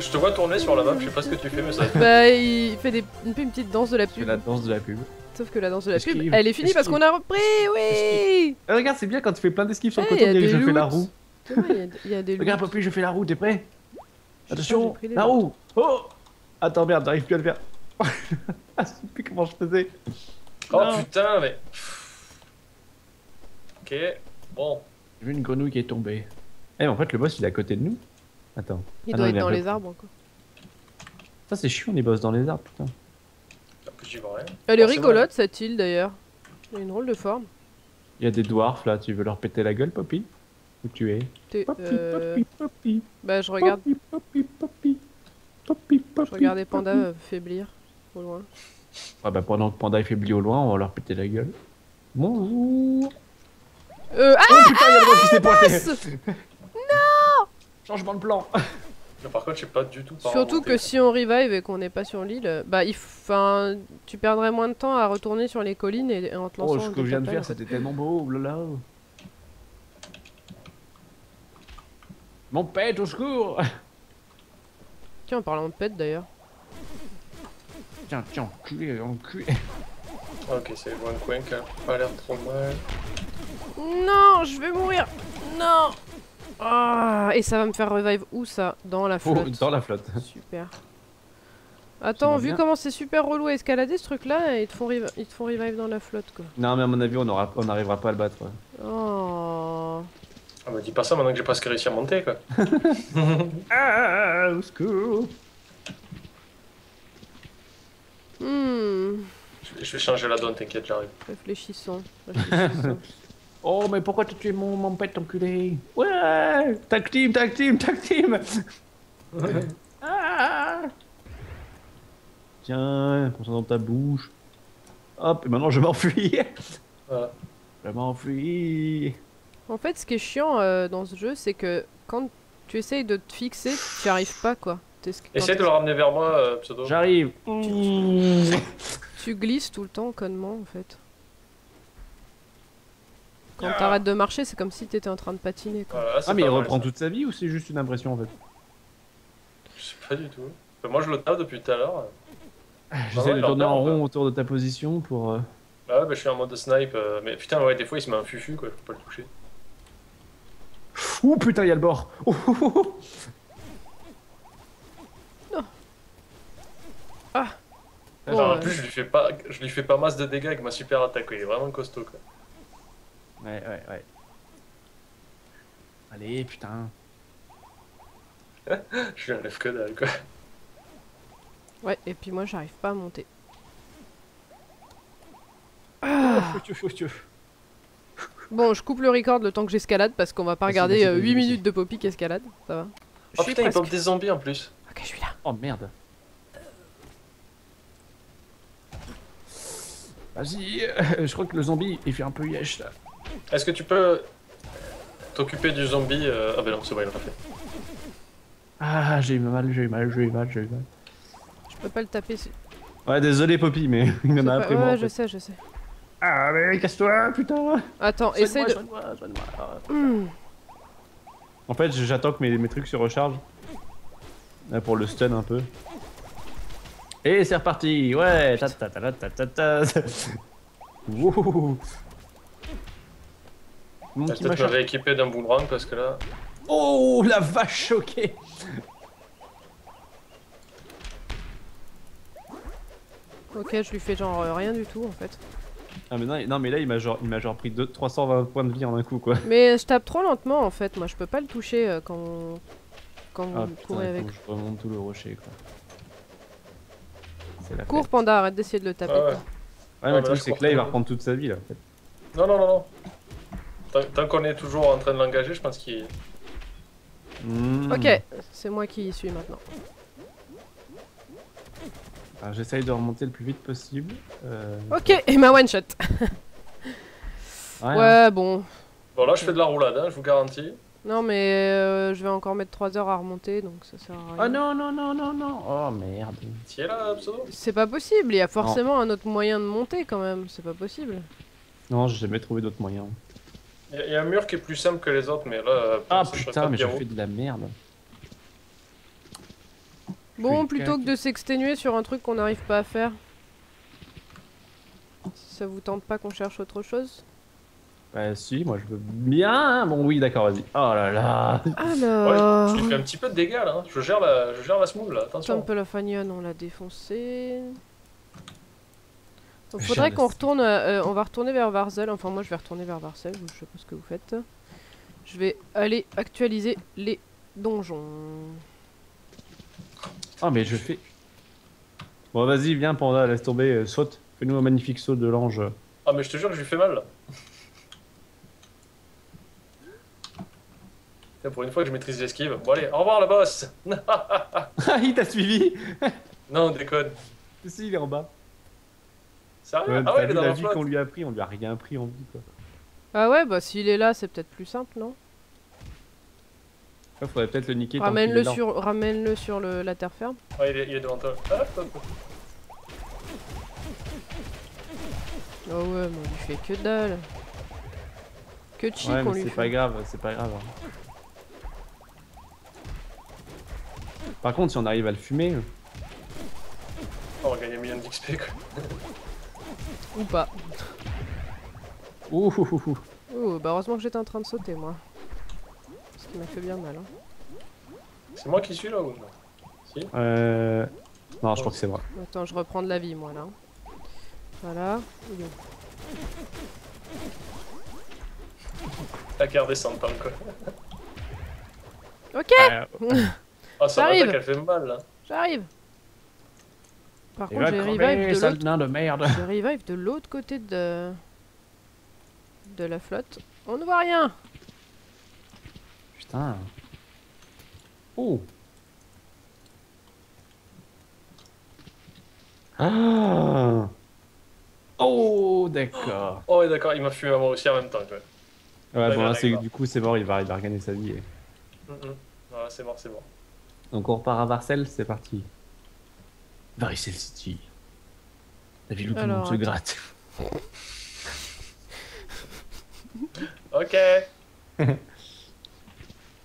Je, te vois tourner sur la map, je sais pas ce que tu fais, mais ça. Bah, il fait des, il fait une petite danse de la pub. la danse de la pub. Sauf que la danse de la pub, elle est finie parce qu'on a repris, oui Ah, regarde, c'est bien quand tu fais plein d'esquives sur le Eh, côté, je fais la roue. Vrai, il y a- y, a des Regarde. Poppy, je fais la roue, t'es prêt? Attention, la roue Oh Attends, merde, j'arrive plus à le faire. ah, je sais plus comment je faisais. Oh Non. putain, mais. Ok, bon. J'ai vu une grenouille qui est tombée. Eh, en fait, le boss, il est à côté de nous. Attends. Il Ah doit non, être dans les arbres quoi. Ça, c'est chiant, les boss dans les arbres, putain. Rien. Elle est rigolote cette île d'ailleurs. Elle a une drôle de forme. Il y a des dwarfs là, tu veux leur péter la gueule, Poppy Où tu es Poppy, euh, Poppy, Poppy. Bah je regarde, Poppy, Poppy, Poppy. Poppy, Poppy. je regardais Panda Poppy. euh, faiblir au loin. Ah bah pendant que Panda est faibli au loin, on va leur péter la gueule. Bonjour Euh, ah Oh putain, il y a le boss qui s'est pointé Changement de plan Mais par contre, je sais pas du tout par Surtout que si on revive et qu'on n'est pas sur l'île, bah il f- enfin, tu perdrais moins de temps à retourner sur les collines et, et en te lançant. Oh, ce que je viens de faire, c'était tellement beau, oh là là Mon pète, au secours Tiens, en parlant de pète d'ailleurs. Tiens, tiens, enculé, enculé Ok, c'est loin de coin qui a pas l'air trop mal. Non, je vais mourir. Non. Ah, et ça va me faire revive où ça? Dans la Oh, flotte. dans la flotte. Super. Attends, vu bien. comment c'est super relou à escalader ce truc là, ils te font, ils te font revive dans la flotte quoi. Non, mais à mon avis, on aura- on n'arrivera pas à le battre. Oh. Ah, bah dis pas ça maintenant que j'ai presque réussi à monter, quoi. Ah, au secours Hmm. Je vais- je vais changer la donne, t'inquiète, j'arrive. Réfléchissons. réfléchissons. Oh, mais pourquoi tu tues mon, mon pète, enculé? Ouais Tag team, tag team, tag team Ah Tiens, prends ça dans ta bouche. Hop, et maintenant je m'enfuis Voilà. Je m'enfuis en fait, ce qui est chiant euh, dans ce jeu, c'est que quand tu essayes de te fixer, tu n'y arrives pas quoi. Essaye de le ramener vers moi, euh, pseudo. J'arrive Tu glisses tout le temps connement en fait. Quand t'arrêtes de marcher, c'est comme si t'étais en train de patiner quoi. Voilà, Ah, mais il mal, reprend ça. toute sa vie ou c'est juste une impression en fait Je sais pas du tout. Bah, moi, je le tape depuis tout à l'heure. J'essaie ouais, de il en tourner en rond autour de ta position pour. euh, Bah ouais, bah, je suis en mode snipe. euh, mais putain, ouais, des fois, il se met un fufu, quoi. Peux pas le toucher. Ouh putain, il y a le bord Ouh, ouh, ouh. Ah. Ah, Genre, euh, en plus, je lui fais pas, je lui fais pas masse de dégâts avec ma super attaque. Il est vraiment costaud, quoi. Ouais, ouais, ouais. Allez, putain. Je lui enlève que dalle, quoi. Ouais, et puis moi j'arrive pas à monter. Bon, je coupe le record le temps que j'escalade parce qu'on va pas regarder vas-y, euh, vas-y, 8 vas-y. minutes de Poppy qui escalade, ça va. Je Oh suis putain, il presque. pop des zombies en plus. Ok, je suis là. Oh merde. Vas-y, euh, je crois que le zombie il fait un peu yesh là. Est-ce que tu peux t'occuper du zombie euh, Ah, bah non, c'est bon, il l'a fait. Ah, j'ai eu mal, j'ai eu mal, j'ai eu mal, j'ai eu mal. Je peux pas le taper. Ouais, désolé Poppy, mais il y en a après ouais, moi. en je sais, je sais. Ah, mais casse-toi, putain Attends, essaye de. Ah. Hmm. En fait, j'attends que mes, mes trucs se rechargent. Là, pour le stun un peu. Et c'est reparti Ouais ta ta ta ta ta ta ta. Wouhou. Mon petit peut-être me machin. rééquiper d'un boomerang parce que là. Oh la vache choquée Ok, je lui fais genre euh, rien du tout en fait. Ah mais non, non, mais là il m'a genre, il m'a genre pris deux- 320 points de vie en un coup quoi. Mais je tape trop lentement en fait, moi je peux pas le toucher euh, quand, quand Ah vous putain, courez il avec. faut que je remonte tout le rocher quoi. C'est la Cours fête. panda, arrête d'essayer de le taper. Ah ouais. quoi. Ouais, Ah, mais le truc c'est que là il va reprendre toute sa vie là en fait. Non, non, non, non. Tant, tant qu'on est toujours en train de l'engager, je pense qu'il. Mmh. Ok, c'est moi qui y suis maintenant. Alors, J'essaye de remonter le plus vite possible. Euh... Ok, et ma one shot. Ouais, hein. Bon. Bon, là, je fais de la roulade, hein, je vous garantis. Non, mais euh, je vais encore mettre 3 heures à remonter donc ça sert à rien. Oh non, non, non, non, non Oh merde T'y es là, pseudo C'est pas possible, il y a forcément un autre moyen de monter quand même, c'est pas possible. Non, j'ai jamais trouvé d'autre moyen. Il y, a- il y a un mur qui est plus simple que les autres, mais là. euh, Ah putain, mais je haut. fais de la merde. Bon, plutôt que de s'exténuer sur un truc qu'on n'arrive pas à faire. Si ça vous tente pas qu'on cherche autre chose Bah si, moi je veux bien. Bon oui, d'accord, vas-y. Oh là là. Alors... Je lui fais un petit peu de dégâts là. hein. Je gère la, je gère la smooth là. Attention. Temple of Anion, on l'a défoncé. Donc faudrait qu'on retourne, euh, on va retourner vers Varzel. Enfin moi je vais retourner vers Varzel, je sais pas ce que vous faites. Je vais aller actualiser les donjons. Oh mais je fais. Bon vas-y, viens Panda, laisse tomber, euh, saute. Fais-nous un magnifique saut de l'ange. Ah mais je te jure que je lui fais mal là. Pour une fois que je maîtrise l'esquive. Bon allez, au revoir la boss Ah, il t'a suivi Non, déconne. Si, il est en bas. Sérieux Ouais, Ah ouais, il est vu dans la la vie flotte. qu'on lui a pris, on lui a rien pris en vie quoi. Ah ouais, bah s'il est là, c'est peut-être plus simple, non? Ouais, faudrait peut-être le niquer. Ramène-le sur, ramène-le sur le, la terre ferme. Ouais, il est, il est devant toi. Hop, hop. Oh ouais, mais on lui fait que dalle. Que chic Ouais, on mais lui c'est pas grave, c'est pas grave. hein. Par contre, si on arrive à le fumer, Oh, on va gagner un million d'XP quoi. Ou pas. ouh, ouh, ouh, ouh. Bah heureusement que j'étais en train de sauter moi. Ce qui m'a fait bien mal. Hein. C'est moi qui suis là ou non? Si? Euh... Non, je crois que c'est moi. Attends, je reprends de la vie moi là. Voilà. La carte descend pas quoi. Ok, Euh, Ah, ça J'arrive. m'attaque, elle fait mal là. j'arrive. Par contre, j'ai crever, revive de l'autre. de merde. Revive de l'autre côté de de la flotte. On ne voit rien. Putain. Oh. Ah. Oh, d'accord. Oh ouais d'accord, il m'a fumé à moi aussi en même temps quoi. Ouais, Ouais, bon, là, c'est du coup, c'est mort, il va, il va regagner sa vie. et- Mhm. Voilà, c'est mort, c'est mort. Donc, on repart à Varcel, c'est parti. Varicel City. La ville où tout le monde Alors, se gratte. Ok.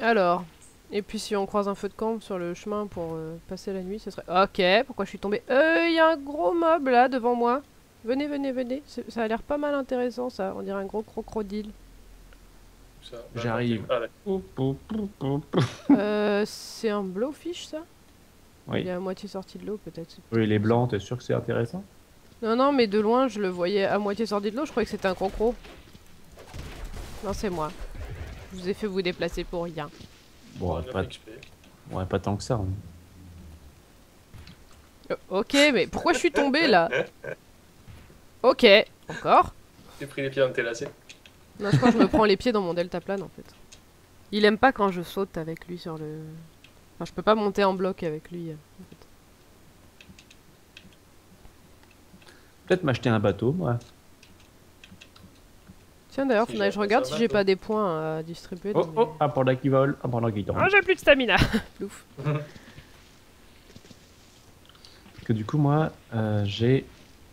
Alors, et puis si on croise un feu de camp sur le chemin pour euh, passer la nuit, ce serait. Ok, pourquoi je suis tombée? Euh, il y a un gros mob là devant moi. Venez, venez, venez. C'est- Ça a l'air pas mal intéressant ça. On dirait un gros crocodile. Ça, J'arrive. Ah, d'accord. Pou, pou, pou, pou, pou. euh, c'est un blowfish ça? Il est à moitié sorti de l'eau peut-être. oui, les blancs, t'es sûr que c'est intéressant? Non, non, mais de loin je le voyais à moitié sorti de l'eau. Je croyais que c'était un crocro. Non, c'est moi. Je vous ai fait vous déplacer pour rien. Bon, pas, ouais, pas tant que ça. hein. Euh, ok, mais pourquoi je suis tombée là? Ok, encore J'ai pris les pieds dans tes lacets. Non, je crois que je me prends les pieds dans mon deltaplane en fait. Il aime pas quand je saute avec lui sur le. Enfin, je peux pas monter en bloc avec lui. euh, en fait. Peut-être m'acheter un bateau, moi. Tiens, d'ailleurs, Si faudrait que je regarde si j'ai pas des points à distribuer. Oh, oh, un panda qui vole, un panda qui tombe. Ah, j'ai plus de stamina Plouf. Parce que du coup, moi, euh, j'ai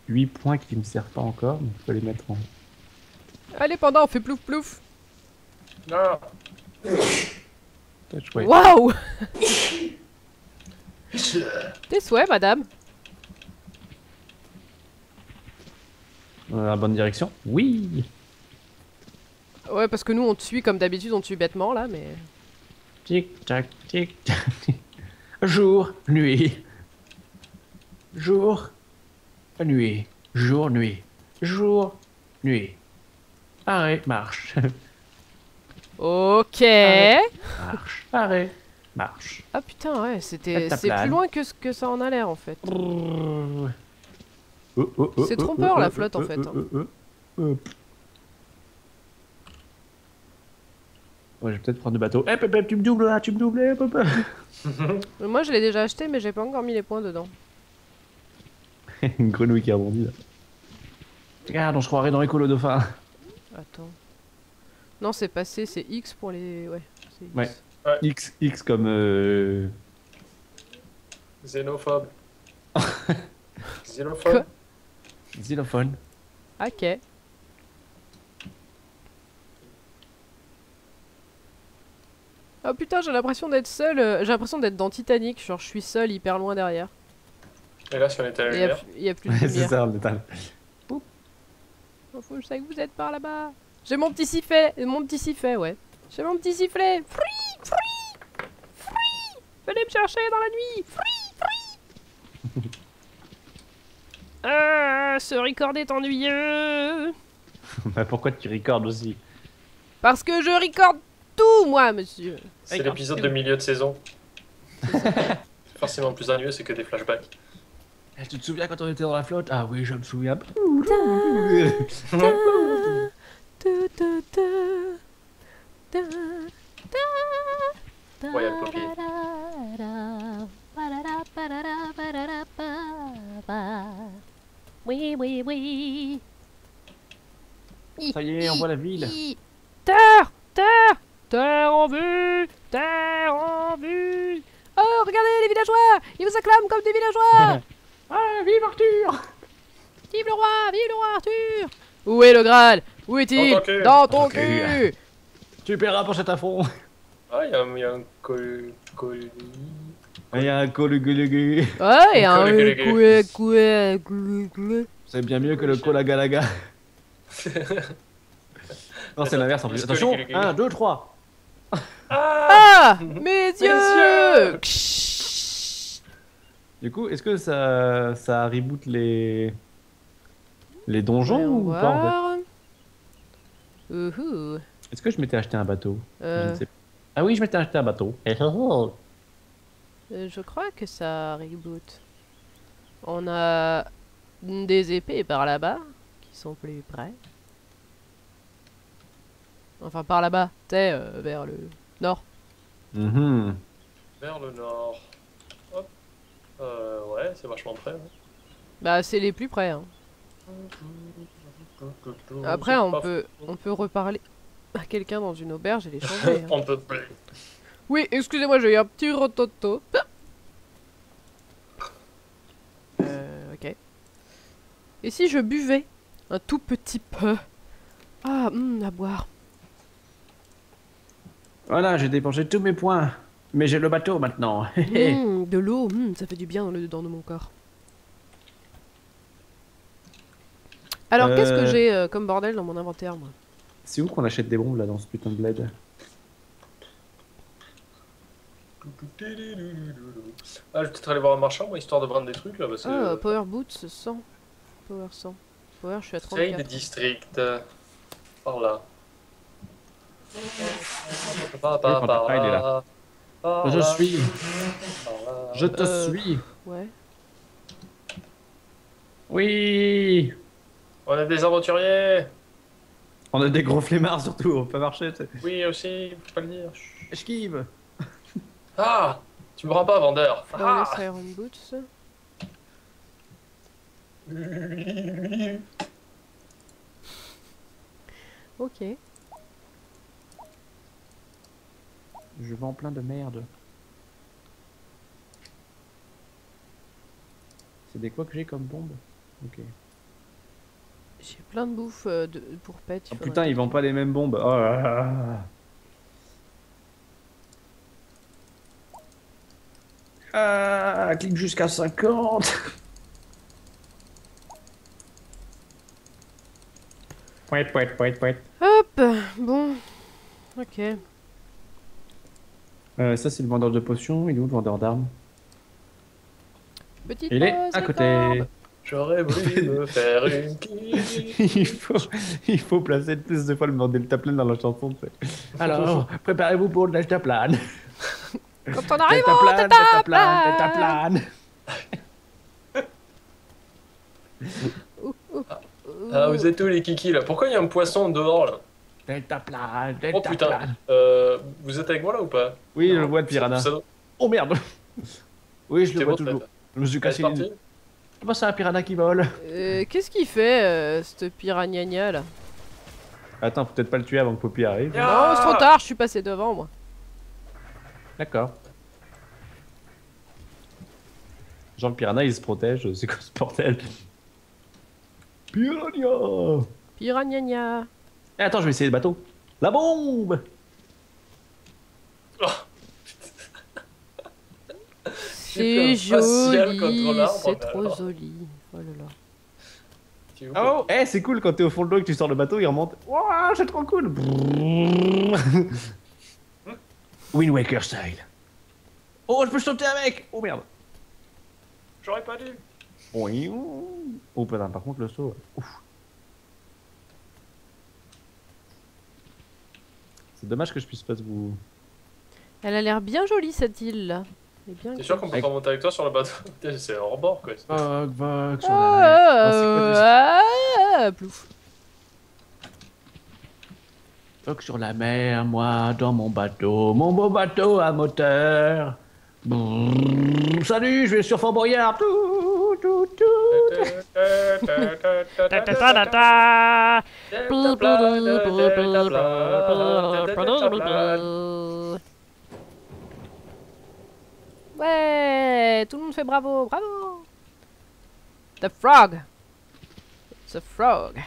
8 points qui me servent pas encore, donc je peux les mettre en. Allez, pendant, on fait plouf plouf Non. Peut-être chouette. Waouh Tes souhaits, madame Dans la bonne direction? Oui Ouais, parce que nous, on te suit comme d'habitude, on te suit bêtement là, mais. Tic tac, tic tac. tic. Jour, nuit. Jour, nuit. Jour, nuit. Jour, nuit. Arrêt, marche. Ok marche. Arrêt, marche. Ah putain, ouais, c'était. C'est plus loin que ce que ça en a l'air en fait. Oh, oh, oh, C'est trompeur, oh, la oh, flotte, en fait, oh, oh, oh, oh. Ouais, je vais peut-être prendre le bateau. Eh, Pépé, tu me doubles là, tu me doubles, eh, Pépé. Euh, Moi, je l'ai déjà acheté, mais j'ai pas encore mis les points dedans. Une grenouille qui a rebondi là. Regarde, on se croirait dans Écolo Dauphin. Attends. Non, c'est passé, c'est X pour les. Ouais, c'est X. Ouais. X, X comme. Euh... Xénophobe. Xénophobe. Quoi? Xylophone. Ok. Oh putain, j'ai l'impression d'être seul. euh, j'ai l'impression d'être dans Titanic. Genre, je suis seul hyper loin derrière. Et là, si on était à la Et il y a, lumière. plus- y a plus de c'est lumière. ça, métal. Oh, faut- je sais que vous êtes par là-bas. J'ai mon petit sifflet. Mon petit sifflet, ouais. J'ai mon petit sifflet. Free, free, free. Venez me chercher dans la nuit. Free, free. Ah, ce record est ennuyeux. Bah, pourquoi tu recordes aussi Parce que je recorde tout, moi, monsieur. C'est l'épisode de milieu de saison. C'est forcément plus ennuyeux, c'est que des flashbacks. Eh, Tu te souviens quand on était dans la flotte Ah oui, je me souviens. Ta, ta, ta, ta, ta, Royal Poppy. Oui, oui, oui. Ça y est, on voit la ville. Terre Terre Terre en vue Terre en vue Oh, regardez les villageois Ils vous acclament comme des villageois Ah, vive Arthur Vive le roi Vive le roi Arthur Où est le Graal Où est-il Dans ton cul. Dans ton Dans ton cul. Tu paieras pour cet affront. Ah, il y a, un- il y a un col... col... Il y a un colugulugu. Ouais, et un Coulé, coulé, coué, coué, coué, coué. C'est bien mieux que le colagalaga. non, c'est l'inverse en plus. Attention, colugulugu. 1, 2, 3. Ah Mes yeux. Du coup, est-ce que ça, ça reboot les. les donjons ou pas en fait. Est-ce que je m'étais acheté un bateau? Je Euh, ne sais pas. Ah oui, je m'étais acheté un bateau. euh, je crois que ça reboot. On a des épées par là-bas qui sont plus près. Enfin, par là-bas, t'es euh, vers le nord. Mhm. Vers le nord. Hop. Euh, ouais, c'est vachement près. hein. Bah, c'est les plus près. hein. Après, C'est on peut, on peut reparler à quelqu'un dans une auberge et les changer. hein. On peut plus. Oui, excusez-moi, j'ai eu un petit rototo. Euh, ok. Et si je buvais un tout petit peu? Ah, hum, à boire. Voilà, j'ai dépensé tous mes points. Mais j'ai le bateau maintenant. Hum, de l'eau, hum, ça fait du bien dans le dedans de mon corps. Alors, qu'est-ce que Euh. j'ai euh, comme bordel dans mon inventaire, moi? C'est où qu'on achète des bombes là dans ce putain de bled Ah, je vais peut-être aller voir un marchand, moi, histoire de prendre des trucs là, parce que. Ah, Power Boots 100. Power 100. Power, je suis à Trade 34. District. euh, Par là. t'as pas, il est là. Par Je là, suis. par là. Je te Euh. suis. Ouais. Oui. On est des aventuriers On a des gros flemmards surtout, on peut marcher. Oui, aussi, faut pas le dire. Esquive. Ah Tu me rends pas, vendeur Ah Iron Boots. Ok. Je vends plein de merde. C'est des quoi que j'ai comme bombe Ok. J'ai plein de bouffe euh, de, pour pet. Oh putain, ils vendent pas les mêmes bombes. Oh là là. Ah, clique jusqu'à 50. Poète, poète, poète, poète. Hop Bon. Ok. Euh, ça, c'est le vendeur de potions. Il est où le vendeur d'armes? Petite Il est à côté. J'aurais voulu me faire une il, faut, il faut placer plus de fois le mot deltaplane dans la chanson. Alors, préparez-vous pour le deltaplane. Quand on arrive au Deltaplane, deltaplane, deltaplane. Ah, vous êtes où les kikis là? Pourquoi il y a un poisson dehors là? Deltaplane, Oh putain. Euh, Vous êtes avec moi là ou pas? Oui, je le vois, le piranha. Ça- ça- Oh merde. Oui, je le vois bon, toujours. Je me suis cassé une... Ah bah, c'est un piranha qui vole. Euh, Qu'est-ce qu'il fait, euh, cette piranha là? Attends, faut peut-être pas le tuer avant que Poppy arrive. Non, c'est trop tard, je suis passé devant moi. D'accord. Genre le piranha il se protège, c'est quoi ce bordel? Piranha Piranha. Eh, Attends, je vais essayer le bateau. La bombe C'est joli, c'est trop joli. Oh là là. Oh, eh, c'est cool quand t'es au fond de l'eau et que tu sors le bateau, il remonte. Wouah, c'est trop cool. Wind Waker style. Oh, je peux sauter avec. Oh merde. J'aurais pas dû. Oui. Oh putain, par contre le saut. Ouf. C'est dommage que je puisse pas vous. Elle a l'air bien jolie cette île là. T'es sûr qu'on peut pas monter avec toi sur le bateau C'est hors bord quoi. Vogue, vogue sur la mer. C'est quoi déjà ah, plouf. Vogue sur la mer, moi, dans mon bateau, mon beau bateau à moteur. Brrr, salut, je vais sur Fort Boyard. Tout, tout, tout. Ouais, tout le monde fait bravo, bravo. The frog. The frog.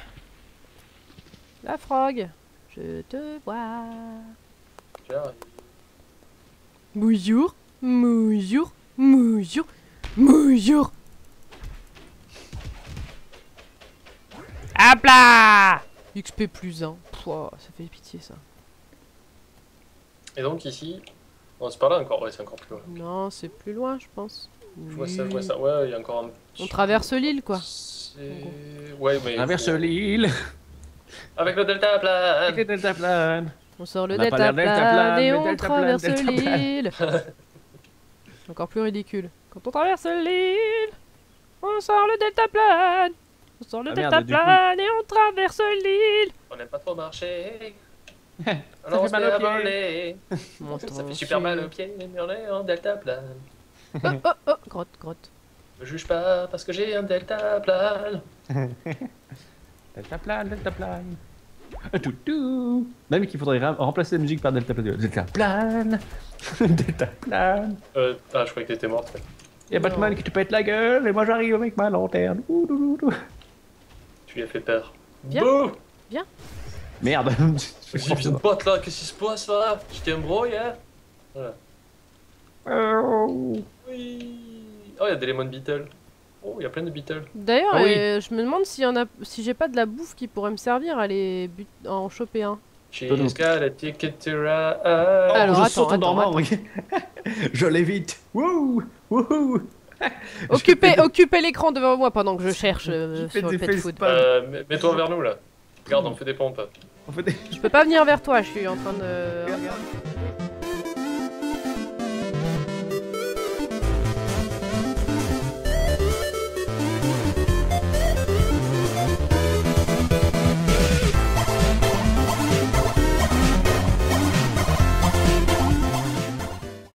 La frog. Je te vois. Bonjour, bonjour, bonjour, bonjour. Hop là XP plus 1. Pouah, ça fait pitié ça. Et donc ici, non c'est pas là encore, ouais c'est encore plus loin. Non, c'est plus loin, je pense. Je vois ça, je vois Oui. ça. Ouais, il y a encore un. On traverse l'île, quoi. Ouais, mais. Traverse faut- l'île. Avec le delta plan. Avec les deltaplanes. On sort le On pas l'air deltaplane deltaplane, et on traverse l'île. Encore plus ridicule. Quand on traverse l'île, on sort le deltaplane. On sort le Ah merde, coup- deltaplane et on traverse l'île. On n'aime pas trop marcher. Ça Alors fait mal aux pieds. Ça fait super mal aux pieds, mais on est en delta plan. Oh, oh, oh, grotte, grotte. Me juge pas parce que j'ai un delta plan. Deltaplane, deltaplane. Ah, Tout, tout. Même qu'il faudrait ra- remplacer la musique par deltaplane. Deltaplane. deltaplane. Euh, ah, je croyais que t'étais morte. ouais. Il y a Batman qui te pète la gueule et moi j'arrive avec ma lanterne. Ouh, ouh, ouh, ouh. Tu lui as fait peur. Viens. Bouh Merde. J'ai vu une pote là, qu'est-ce qui se passe là? Je t'embrouille, hein? Voilà. Oh. Oui Oh, il y a des Lemon Beetle. Oh, il y a plein de Beetle. D'ailleurs, Ah oui. euh, je me demande s'il y en a, si j'ai pas de la bouffe qui pourrait me servir à les but- à en choper un. She's got a ticket to ride. Alors, je attends, saute en attends, dormant, je l'évite. Wouh Wouhou Occupez, occupez l'écran devant moi pendant que je cherche euh, Je sur le pet food. Euh, mets- mets-toi vers nous là. Regarde, on fait des pompes. On fait des... Je peux pas venir vers toi, je suis en train de.